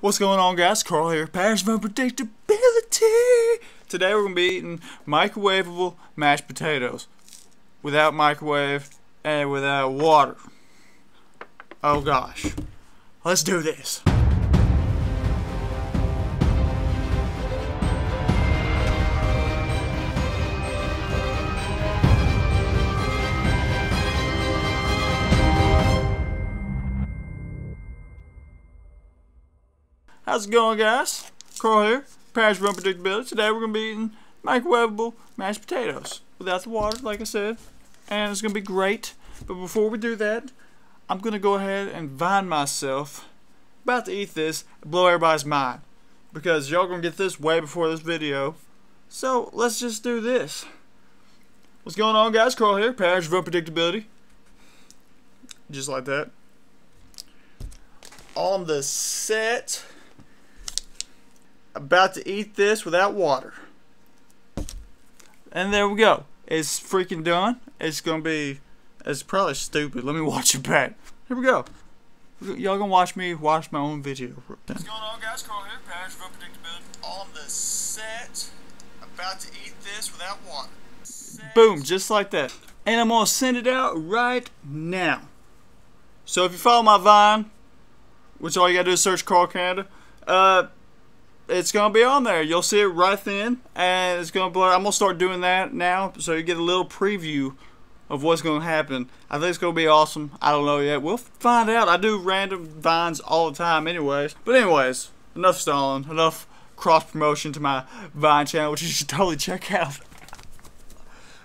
What's going on, guys? Karl here, Patterns of Unpredictability. Today we're going to be eating microwavable mashed potatoes without microwave and without water. Oh gosh. Let's do this. How's it going, guys? Karl here, Patterns of Unpredictability. Today we're going to be eating microwavable mashed potatoes without the water, like I said. And it's going to be great. But before we do that, I'm going to go ahead and vine myself about to eat this blow everybody's mind. Because y'all going to get this way before this video. So let's just do this. What's going on, guys? Karl here, Patterns of Unpredictability. Just like that. On the set about to eat this without water. And there we go. It's freaking done. It's gonna be. It's probably stupid. Let me watch it back. Here we go. Y'all gonna watch me watch my own video. What's going on, guys? Karl here, Patterns of Unpredictability. On the set, about to eat this without water. Set. Boom, just like that. And I'm gonna send it out right now. So if you follow my Vine, which all you gotta do is search Karl Canada, uh, it's gonna be on there. You'll see it right then, and it's gonna blur. I'm gonna start doing that now, so you get a little preview of what's gonna happen. I think it's gonna be awesome. I don't know yet. We'll find out. I do random vines all the time, anyways. But anyways, enough stalling. Enough cross promotion to my Vine channel, which you should totally check out.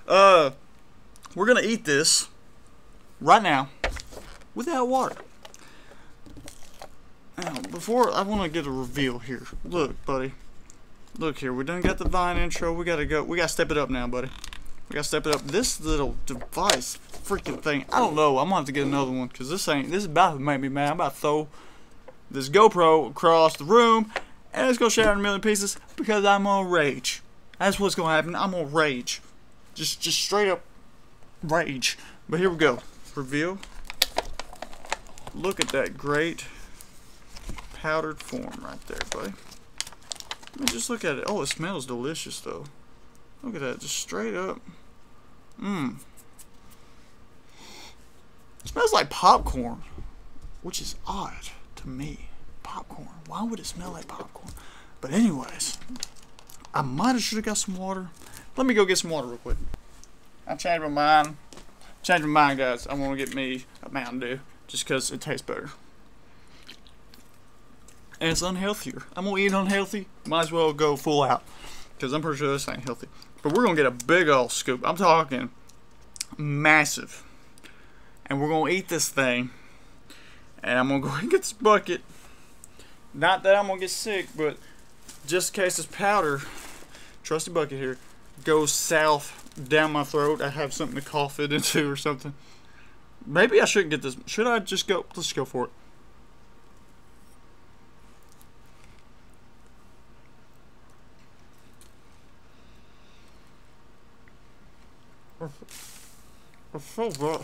Uh, we're gonna eat this right now without water. Now, before I want to get a reveal here. Look, buddy. Look here. We done got the Vine intro. We gotta go. We gotta step it up now, buddy. We gotta step it up. This little device, freaking thing. I don't know. I'm gonna have to get another one because this ain't. This is about to make me mad. I'm about to throw this GoPro across the room, and it's gonna shatter in a million pieces because I'm on rage. That's what's gonna happen. I'm on rage. Just, just straight up rage. But here we go. Reveal. Look at that great powdered form right there, buddy. Let me just look at it. Oh, it smells delicious, though. Look at that, just straight up. Mmm. Smells like popcorn, which is odd to me. Popcorn. Why would it smell like popcorn? But anyways, I might have should have got some water. Let me go get some water real quick. I changed my mind. Changed my mind, guys. I want to get me a Mountain Dew just because it tastes better and it's unhealthier. I'm gonna eat unhealthy. Might as well go full out because I'm pretty sure this ain't healthy. But we're gonna get a big old scoop. I'm talking massive, and we're gonna eat this thing. And I'm gonna go and get this bucket. Not that I'm gonna get sick, but just in case this powder, trusty bucket here, goes south down my throat, I have something to cough it into or something. Maybe I shouldn't get this. Should I just go? Let's go for it. It's so good.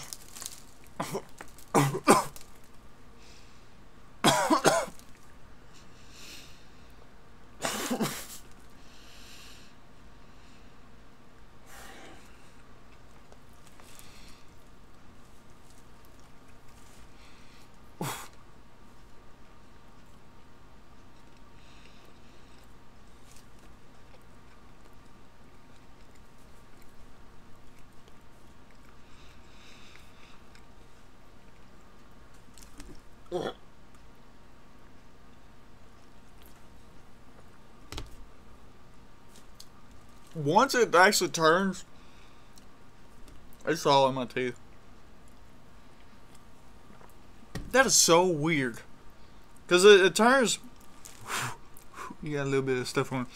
Once it actually turns, it's all in my teeth. That is so weird. Because it, it, turns. You got a little bit of stuff on.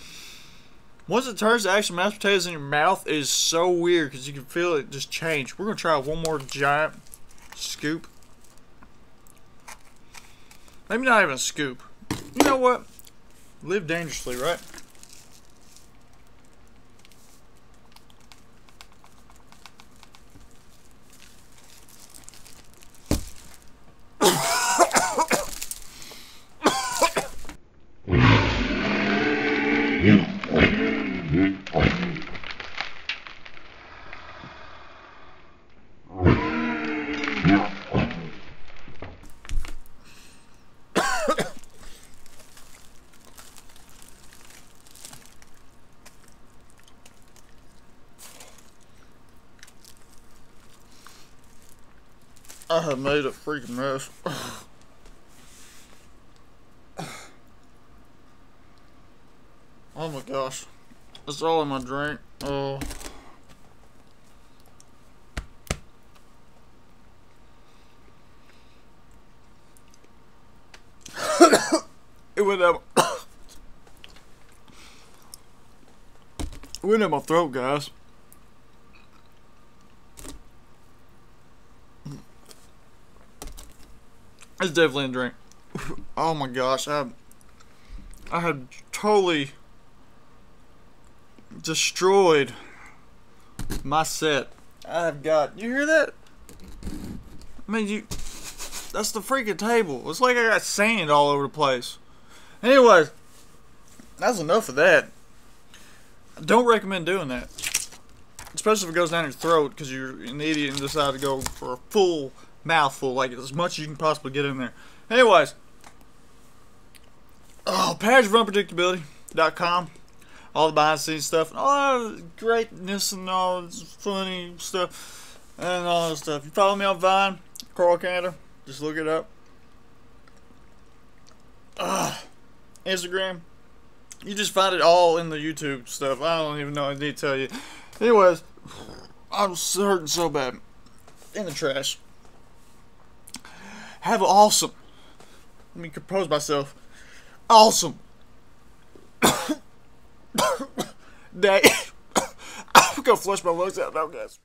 Once it turns to actual mashed potatoes in your mouth, is so weird because you can feel it just change. We're going to try one more giant scoop. Maybe not even a scoop. You know what? Live dangerously, right? I have made a freaking mess. Oh my gosh. It's all in my drink. Oh. it went up. it went in my throat, guys. It's definitely a drink. Oh my gosh, I I had totally destroyed my set. I've got you hear that? I mean you that's the freaking table. It's like I got sand all over the place. Anyways, that's enough of that. I don't recommend doing that. Especially if it goes down your throat because you're an idiot and decide to go for a full mouthful, like as much as you can possibly get in there. Anyways, oh, PatternsOfUnpredictability.com. All the behind the scenes stuff, and all the greatness and all this funny stuff, and all this stuff. You follow me on Vine, Karl Canada. Just look it up. Uh, Instagram. You just find it all in the YouTube stuff. I don't even know. I need to tell you. Anyways, I'm hurting so bad. In the trash. Have an awesome. Let me compose myself. Awesome. day. I'm gonna flush my lungs out now, guys.